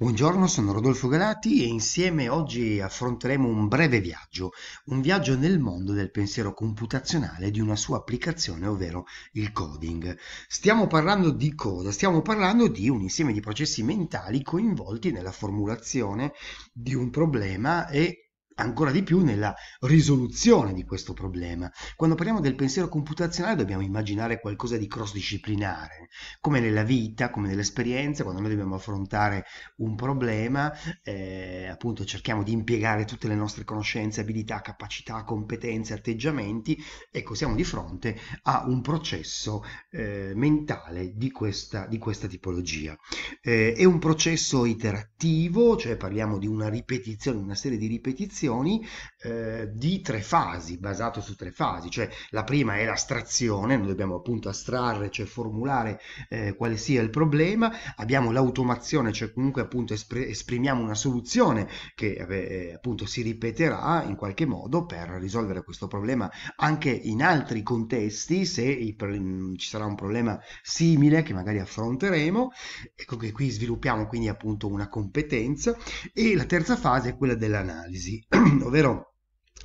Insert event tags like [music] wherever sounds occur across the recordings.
Buongiorno, sono Rodolfo Galati e insieme oggi affronteremo un breve viaggio, un viaggio nel mondo del pensiero computazionale di una sua applicazione, ovvero il coding. Stiamo parlando di cosa? Stiamo parlando di un insieme di processi mentali coinvolti nella formulazione di un problema e ancora di più nella risoluzione di questo problema. Quando parliamo del pensiero computazionale dobbiamo immaginare qualcosa di cross-disciplinare, come nella vita, come nell'esperienza, quando noi dobbiamo affrontare un problema, eh, appunto cerchiamo di impiegare tutte le nostre conoscenze, abilità, capacità, competenze, atteggiamenti, ecco siamo di fronte a un processo eh, mentale di questa, di questa tipologia. Eh, è un processo iterativo, cioè parliamo di una ripetizione, una serie di ripetizioni azioni eh, di tre fasi, basato su tre fasi, cioè la prima è l'astrazione, noi dobbiamo appunto astrarre, cioè formulare eh, quale sia il problema, abbiamo l'automazione, cioè comunque appunto esprimiamo una soluzione che eh, appunto si ripeterà in qualche modo per risolvere questo problema anche in altri contesti, se ci sarà un problema simile che magari affronteremo, ecco che qui sviluppiamo quindi appunto una competenza. E la terza fase è quella dell'analisi. [clears throat] [clears throat] ovvero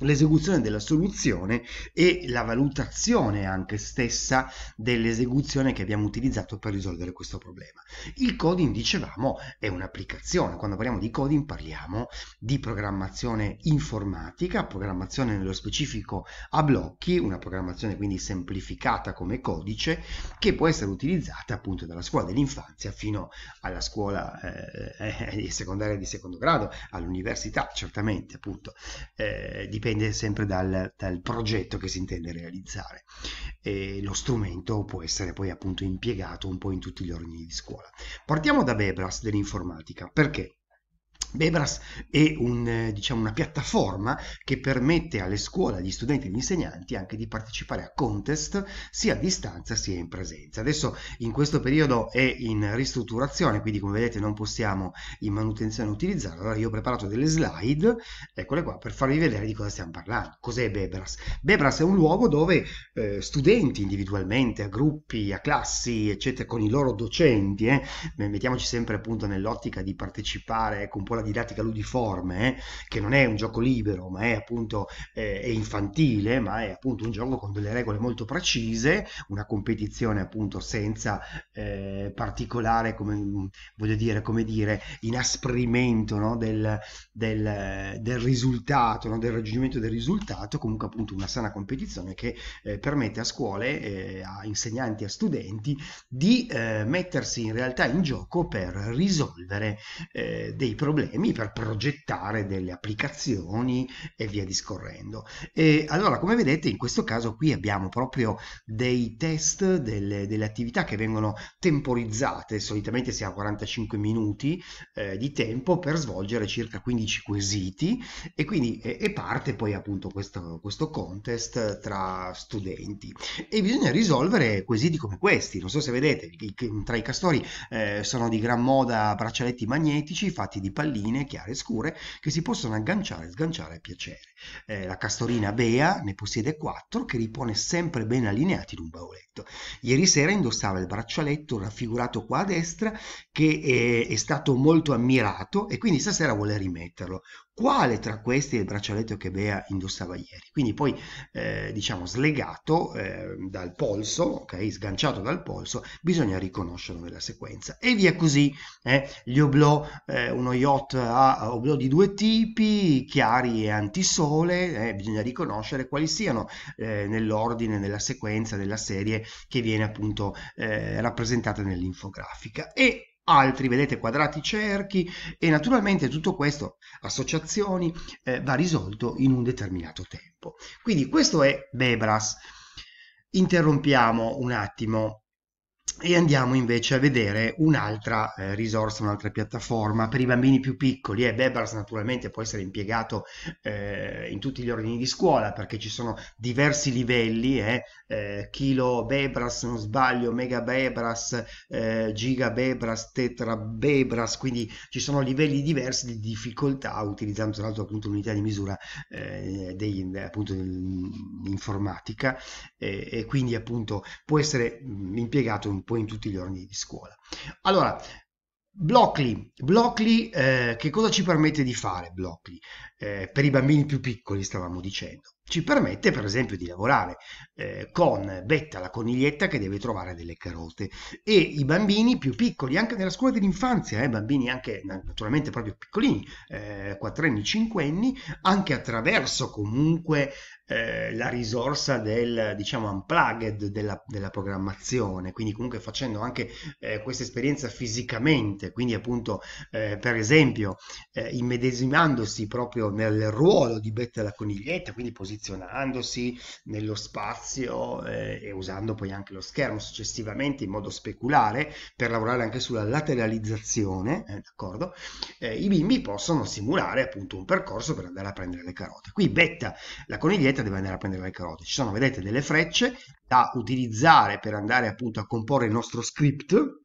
l'esecuzione della soluzione e la valutazione anche stessa dell'esecuzione che abbiamo utilizzato per risolvere questo problema. Il coding, dicevamo, è un'applicazione. Quando parliamo di coding parliamo di programmazione informatica, programmazione nello specifico a blocchi, una programmazione quindi semplificata come codice che può essere utilizzata appunto dalla scuola dell'infanzia fino alla scuola eh, eh, secondaria di secondo grado, all'università certamente appunto eh, dipende sempre dal, dal, progetto che si intende realizzare. E lo strumento può essere poi appunto impiegato un po' in tutti gli ordini di scuola. Partiamo da Bebras dell'informatica, perché? Bebras è un, eh, diciamo, una piattaforma che permette alle scuole, agli studenti e agli insegnanti anche di partecipare a contest sia a distanza sia in presenza. Adesso in questo periodo è in ristrutturazione, quindi come vedete non possiamo in manutenzione utilizzarlo. Allora io ho preparato delle slide, eccole qua, per farvi vedere di cosa stiamo parlando. Cos'è Bebras? Bebras è un luogo dove eh, studenti individualmente, a gruppi, a classi, eccetera, con i loro docenti, eh, mettiamoci sempre appunto nell'ottica di partecipare, ecco un po' la didattica ludiforme, eh, che non è un gioco libero, ma è appunto eh, è infantile, ma è appunto un gioco con delle regole molto precise, una competizione appunto senza eh, particolare, come voglio dire, come dire, inasprimento no, del, del, del, risultato, no, del raggiungimento del risultato, comunque appunto una sana competizione che eh, permette a scuole, eh, a insegnanti, a studenti di eh, mettersi in realtà in gioco per risolvere dei problemi sistemi per progettare delle applicazioni e via discorrendo. E allora, come vedete, in questo caso qui abbiamo proprio dei test, delle, delle attività che vengono temporizzate, solitamente si ha 45 minuti eh, di tempo per svolgere circa 15 quesiti. E quindi e, e parte poi appunto questo, questo contest tra studenti. E bisogna risolvere quesiti come questi. Non so se vedete tra i castori eh, sono di gran moda braccialetti magnetici fatti di pallini palline chiare e scure che si possono agganciare e sganciare a piacere. Eh, la castorina Bea ne possiede quattro che ripone sempre ben allineati in un bauletto. Ieri sera indossava il braccialetto raffigurato qua a destra che è, è stato molto ammirato e quindi stasera vuole rimetterlo quale tra questi è il braccialetto che Bea indossava ieri. Quindi poi, eh, diciamo, slegato eh, dal polso, ok, sganciato dal polso, bisogna riconoscerlo nella sequenza. E via così, eh, gli oblò, eh, uno yacht ha oblò di due tipi, chiari e antisole, eh, bisogna riconoscere quali siano eh, nell'ordine, nella sequenza della serie che viene appunto rappresentata nell'infografica. E altri, vedete quadrati cerchi e naturalmente tutto questo, associazioni, eh, va risolto in un determinato tempo. Quindi questo è Bebras. Interrompiamo un attimo e andiamo invece a vedere un'altra eh, risorsa, un'altra piattaforma per i bambini più piccoli. E eh, naturalmente può essere impiegato eh, in tutti gli ordini di scuola perché ci sono diversi livelli, eh, eh Kilo Bebras, non sbaglio, Mega Bebras, eh, Giga Bebras, Tetra Bebras, quindi ci sono livelli diversi di difficoltà utilizzando tra l'altro appunto l'unità di misura dei, appunto dell'informatica e quindi appunto può essere mh, impiegato un po' in tutti gli ordini di scuola. Allora, Blockly, Blockly eh, che cosa ci permette di fare Blockly? Eh, per i bambini più piccoli stavamo dicendo. Ci permette per esempio di lavorare eh, con Betta la coniglietta che deve trovare delle carote. E i bambini più piccoli, anche nella scuola dell'infanzia, eh, bambini anche naturalmente proprio piccolini, eh, 4 anni, 5 anni, anche attraverso comunque eh, la risorsa del diciamo unplugged della, della programmazione. Quindi comunque facendo anche eh, questa esperienza fisicamente. Quindi appunto per esempio immedesimandosi proprio nel ruolo di Betta la coniglietta quindi posizionandosi nello spazio eh, e usando poi anche lo schermo successivamente in modo speculare per lavorare anche sulla lateralizzazione eh, d'accordo i bimbi possono simulare appunto un percorso per andare a prendere le carote qui Betta la coniglietta deve andare a prendere le carote. Ci sono, vedete, delle frecce da utilizzare per andare appunto a comporre il nostro script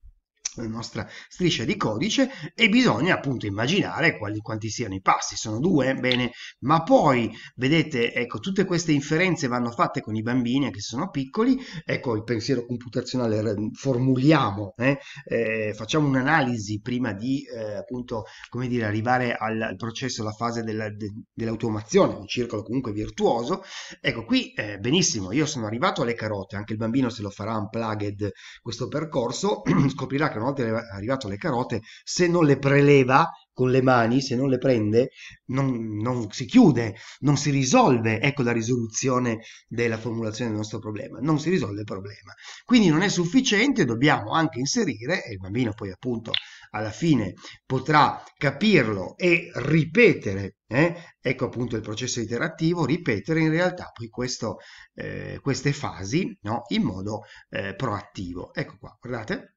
la nostra striscia di codice e bisogna appunto immaginare quali, quanti siano i passi, sono due, bene, ma poi vedete, ecco, tutte queste inferenze vanno fatte con i bambini che sono piccoli, ecco il pensiero computazionale, formuliamo, eh, eh, facciamo un'analisi prima di eh, appunto, come dire, arrivare al, al processo, alla fase della, de, dell'automazione, un circolo comunque virtuoso, ecco qui eh, benissimo, io sono arrivato alle carote, anche il bambino se lo farà unplugged questo percorso, [clears throat] scoprirà che una volta arrivato alle carote, se non le preleva con le mani, se non le prende, non, non, si chiude, non si risolve, ecco la risoluzione della formulazione del nostro problema, non si risolve il problema. Quindi non è sufficiente, dobbiamo anche inserire, e il bambino poi appunto alla fine potrà capirlo e ripetere, eh? ecco appunto il processo iterativo, ripetere in realtà poi questo, eh, queste fasi no? in modo eh, proattivo. Ecco qua, guardate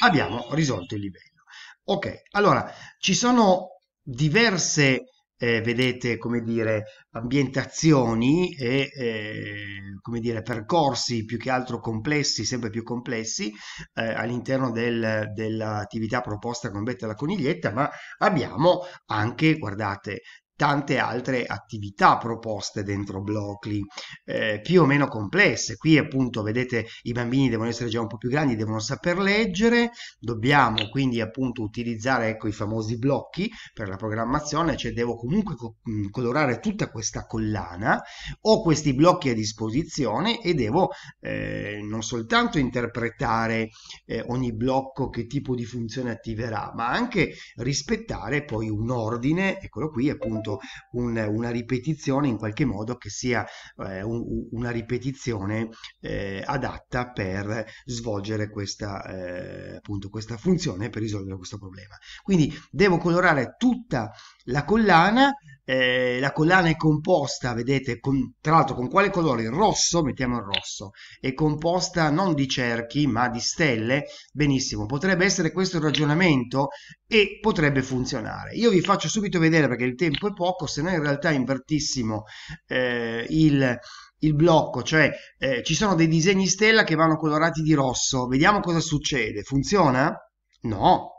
abbiamo risolto il livello. Ok, allora ci sono diverse, eh, vedete, come dire, ambientazioni e, eh, come dire, percorsi più che altro complessi, sempre più complessi, eh, all'interno del, dell'attività proposta con Betta la coniglietta, ma abbiamo anche, guardate, tante altre attività proposte dentro Blockly, eh, più o meno complesse. Qui appunto vedete i bambini devono essere già un po' più grandi, devono saper leggere, dobbiamo quindi appunto utilizzare ecco i famosi blocchi per la programmazione, cioè devo comunque co mm, colorare tutta questa collana, ho questi blocchi a disposizione e devo eh, non soltanto interpretare eh, ogni blocco che tipo di funzione attiverà, ma anche rispettare poi un ordine, eccolo qui appunto appunto un, una ripetizione in qualche modo che sia eh, un, una ripetizione eh, adatta per svolgere questa, eh, appunto questa funzione per risolvere questo problema. Quindi devo colorare tutta la collana eh, la collana è composta, vedete, con, tra l'altro con quale colore? Il rosso, mettiamo il rosso, è composta non di cerchi ma di stelle, benissimo, potrebbe essere questo il ragionamento e potrebbe funzionare. Io vi faccio subito vedere perché il tempo è poco, se noi in realtà invertissimo eh, il, il blocco, cioè eh, ci sono dei disegni stella che vanno colorati di rosso, vediamo cosa succede, funziona? No,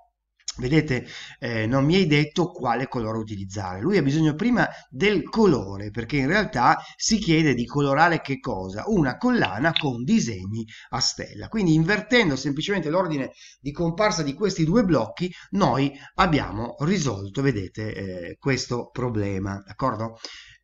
Vedete, eh, non mi hai detto quale colore utilizzare. Lui ha bisogno prima del colore, perché in realtà si chiede di colorare che cosa? Una collana con disegni a stella. Quindi invertendo semplicemente l'ordine di comparsa di questi due blocchi, noi abbiamo risolto, vedete, eh, questo problema, d'accordo?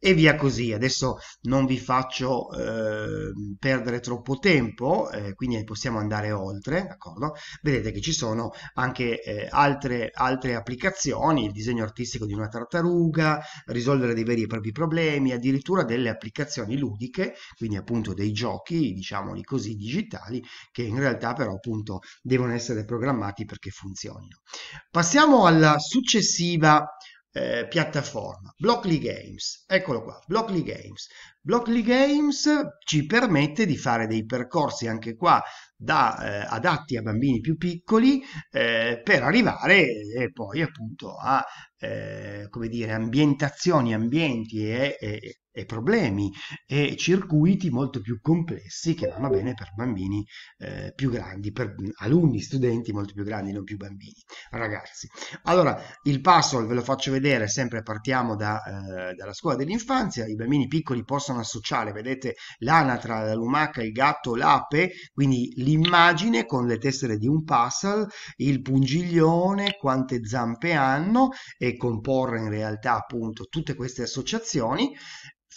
E via così. Adesso non vi faccio eh, perdere troppo tempo, eh, quindi possiamo andare oltre, d'accordo? Vedete che ci sono anche eh, altre, altre applicazioni, il disegno artistico di una tartaruga, risolvere dei veri e propri problemi, addirittura delle applicazioni ludiche, quindi appunto dei giochi, diciamoli così, digitali, che in realtà però appunto devono essere programmati perché funzionino. Passiamo alla successiva eh, piattaforma. Blockly Games, eccolo qua, Blockly Games. Blockly Games ci permette di fare dei percorsi anche qua da, eh, adatti a bambini più piccoli eh, per arrivare eh, poi appunto a eh, come dire ambientazioni, ambienti e, e e problemi e circuiti molto più complessi che vanno bene per bambini eh, più grandi, per alunni, studenti molto più grandi, non più bambini, ragazzi. Allora, il password ve lo faccio vedere, sempre partiamo da, eh, dalla scuola dell'infanzia, i bambini piccoli possono associare, vedete l'anatra, la lumaca, il gatto, l'ape, quindi l'immagine con le tessere di un puzzle, il pungiglione, quante zampe hanno e comporre in realtà appunto tutte queste associazioni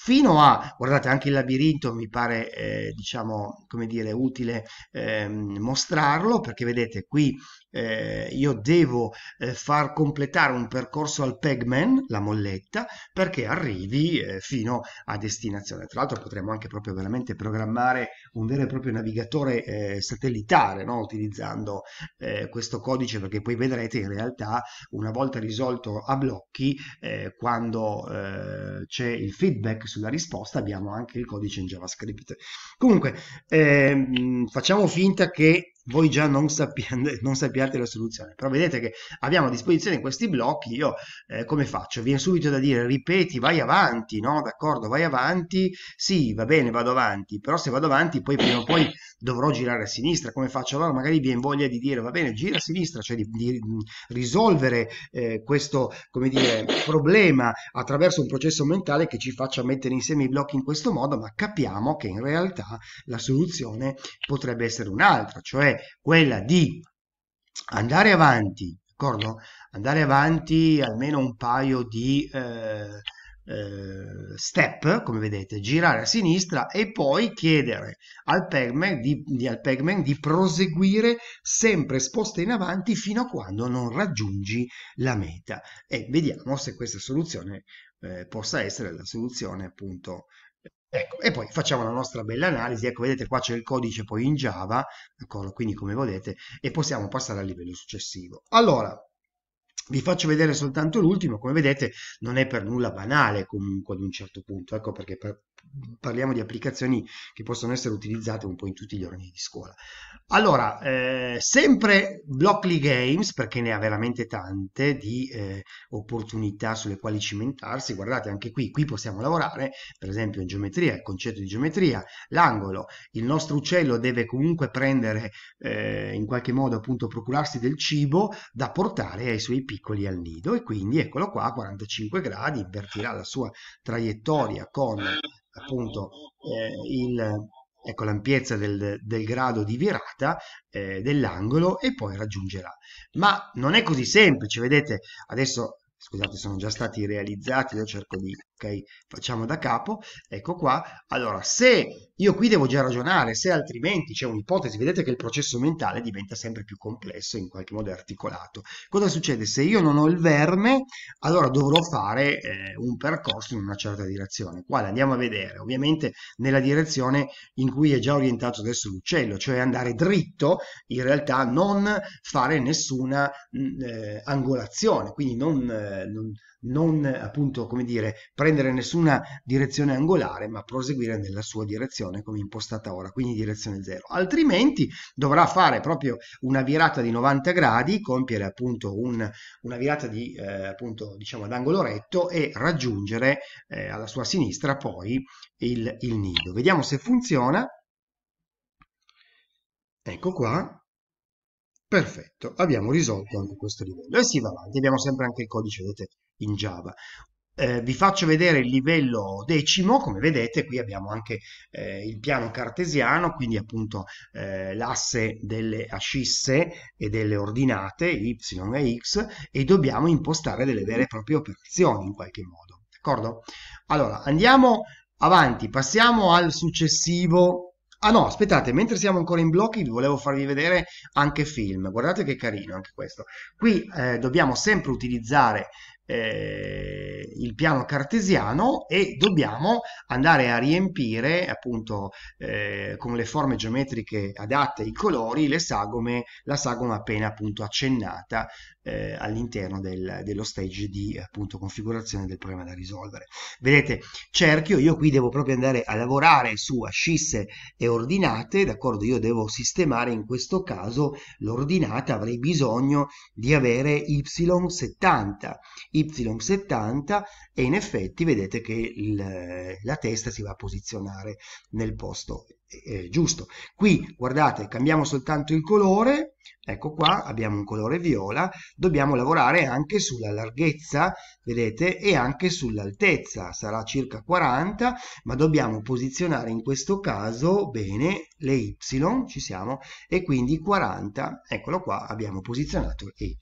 fino a, guardate, anche il labirinto mi pare, eh, diciamo, come dire, utile eh, mostrarlo, perché vedete qui eh, io devo eh, far completare un percorso al Pegman, la molletta, perché arrivi eh, fino a destinazione. Tra l'altro potremmo anche proprio veramente programmare un vero e proprio navigatore eh, satellitare, no? utilizzando eh, questo codice, perché poi vedrete in realtà una volta risolto a blocchi, eh, quando c'è il feedback sulla risposta, abbiamo anche il codice in JavaScript. Comunque, ehm, facciamo finta che voi già non, sappiate, non sappiate la soluzione. Però vedete che abbiamo a disposizione questi blocchi, io eh, come faccio? Viene subito da dire ripeti, vai avanti, no? D'accordo, vai avanti, sì, va bene, vado avanti, però se vado avanti poi prima o poi dovrò girare a sinistra, come faccio? Allora magari viene voglia di dire, va bene, gira a sinistra, cioè di, di risolvere eh, questo, come dire, problema attraverso un processo mentale che ci faccia mettere insieme i blocchi in questo modo, ma capiamo che in realtà la soluzione potrebbe essere un'altra, cioè quella di andare avanti, d'accordo? Andare avanti almeno un paio di eh, eh, step, come vedete, girare a sinistra e poi chiedere al Pegman di, di, al Pegman di proseguire sempre esposta in avanti fino a quando non raggiungi la meta. E vediamo se questa soluzione eh, possa essere la soluzione appunto Ecco, e poi facciamo la nostra bella analisi, ecco vedete qua c'è il codice poi in Java, d'accordo, quindi come vedete, e possiamo passare al livello successivo. Allora, vi faccio vedere soltanto l'ultimo, come vedete non è per nulla banale comunque ad un certo punto, ecco perché per, parliamo di applicazioni che possono essere utilizzate un po' in tutti gli ordini di scuola. Allora, eh, sempre Blockly Games, perché ne ha veramente tante di eh, opportunità sulle quali cimentarsi, guardate anche qui, qui possiamo lavorare, per esempio in geometria, il concetto di geometria, l'angolo, il nostro uccello deve comunque prendere, eh, in qualche modo appunto procurarsi del cibo da portare ai suoi piccoli al nido e quindi eccolo qua, 45 gradi, invertirà la sua traiettoria con appunto eh, il, ecco, l'ampiezza del, del, grado di virata eh, dell'angolo e poi raggiungerà. Ma non è così semplice, vedete, adesso scusate sono già stati realizzati, io cerco di ok? Facciamo da capo, ecco qua. Allora, se io qui devo già ragionare, se altrimenti c'è un'ipotesi, vedete che il processo mentale diventa sempre più complesso, in qualche modo articolato. Cosa succede? Se io non ho il verme, allora dovrò fare eh, un percorso in una certa direzione. Quale andiamo a vedere? Ovviamente nella direzione in cui è già orientato adesso l'uccello, cioè andare dritto, in realtà non fare nessuna mm, eh, angolazione, quindi non, eh, non non appunto come dire prendere nessuna direzione angolare ma proseguire nella sua direzione come impostata ora quindi direzione zero. Altrimenti dovrà fare proprio una virata di 90 gradi compiere appunto un, una virata di eh, appunto diciamo ad angolo retto e raggiungere eh, alla sua sinistra poi il, il nido. Vediamo se funziona. Ecco qua. Perfetto, abbiamo risolto anche questo livello. E si va avanti, abbiamo sempre anche il codice, vedete, in Java. Eh, vi faccio vedere il livello decimo, come vedete qui abbiamo anche eh, il piano cartesiano, quindi appunto eh, l'asse delle ascisse e delle ordinate y e x e dobbiamo impostare delle vere e proprie operazioni in qualche modo, d'accordo? Allora andiamo avanti, passiamo al successivo Ah no, aspettate, mentre siamo ancora in blocchi volevo farvi vedere anche film, guardate che carino anche questo. Qui eh, dobbiamo sempre utilizzare eh, il piano cartesiano e dobbiamo andare a riempire appunto eh, con le forme geometriche adatte ai colori le sagome, la sagoma appena appunto accennata eh, all'interno del, dello stage di appunto configurazione del problema da risolvere. Vedete, cerchio, io qui devo proprio andare a lavorare su ascisse e ordinate, d'accordo? Io devo sistemare in questo caso l'ordinata, avrei bisogno di avere y70 y70 e in effetti vedete che il, la testa si va a posizionare nel posto eh, giusto. Qui guardate, cambiamo soltanto il colore, ecco qua abbiamo un colore viola, dobbiamo lavorare anche sulla larghezza, vedete, e anche sull'altezza, sarà circa 40, ma dobbiamo posizionare in questo caso bene le y, ci siamo, e quindi 40, eccolo qua, abbiamo posizionato y.